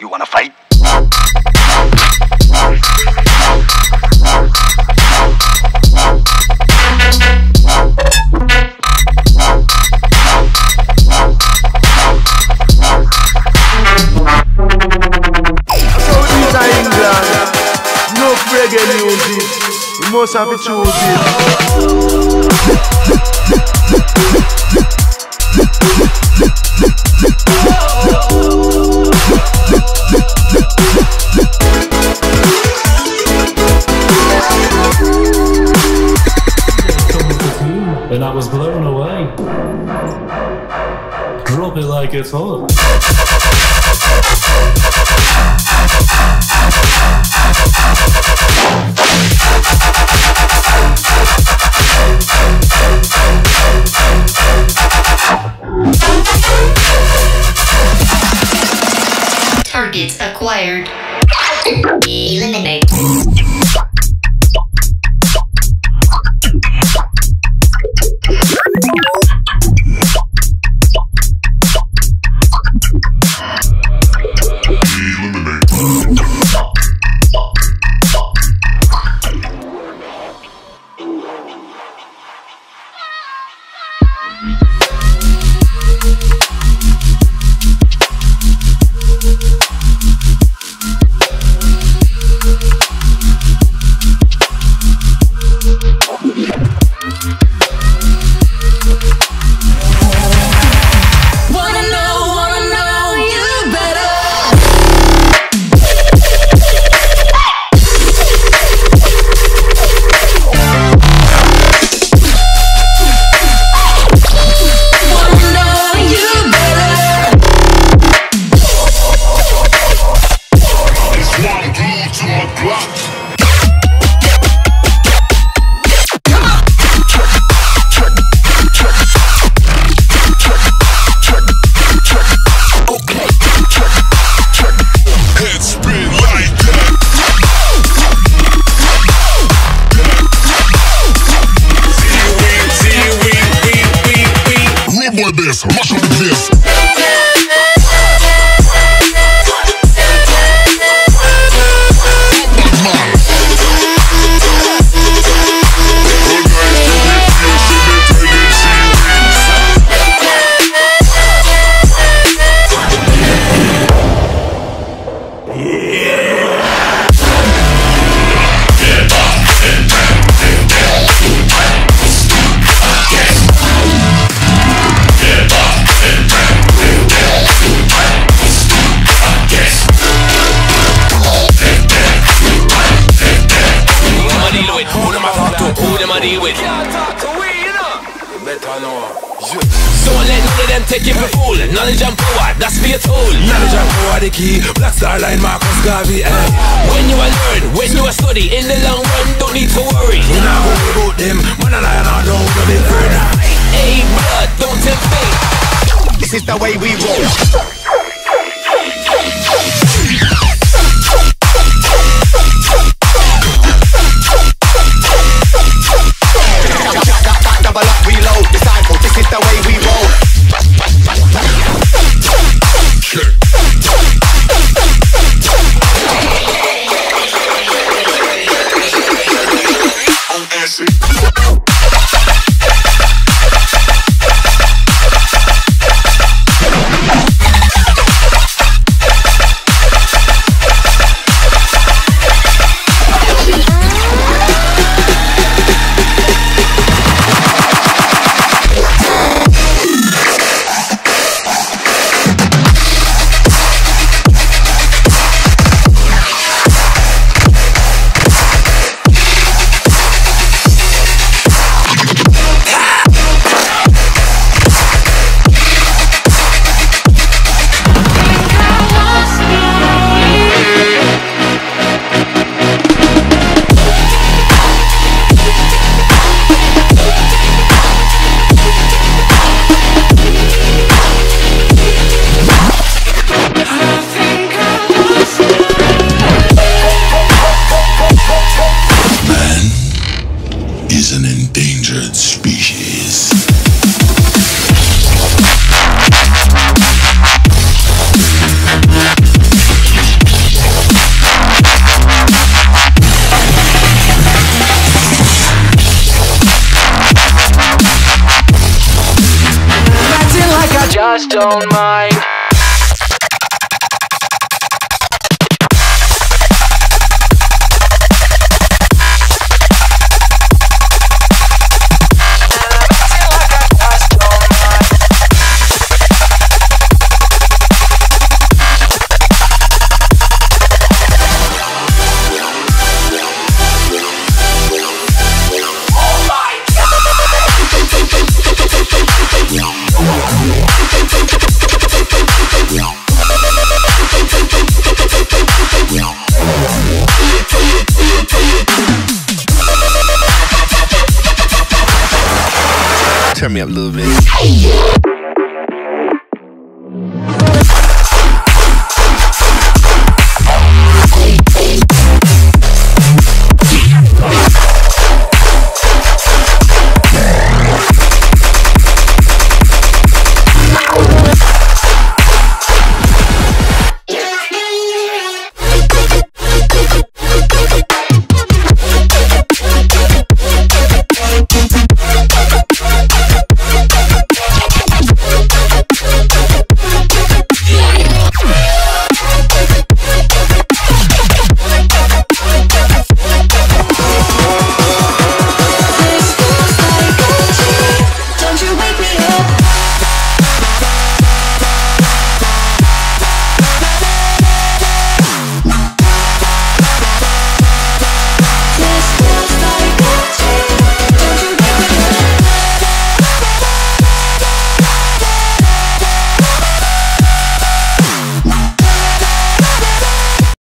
You wanna fight? England, no reggae music. We must have to choose and I was blown away. Drop it like it's hot. Targets acquired. Eliminate. Boy bass, mash up the place. Them take it for fool. Knowledge and power, that's for your tool. Knowledge and power the key. Black Star Line, Marcus Garvey. Eh. When you a learn, when you a study, in the long run, don't need to worry. We not worry about them. Man and I and I don't go big friend. Hey, blood, don't tempt fate. This is the way we roll. is an endangered species. Just don't mind. Turn me up a little bit.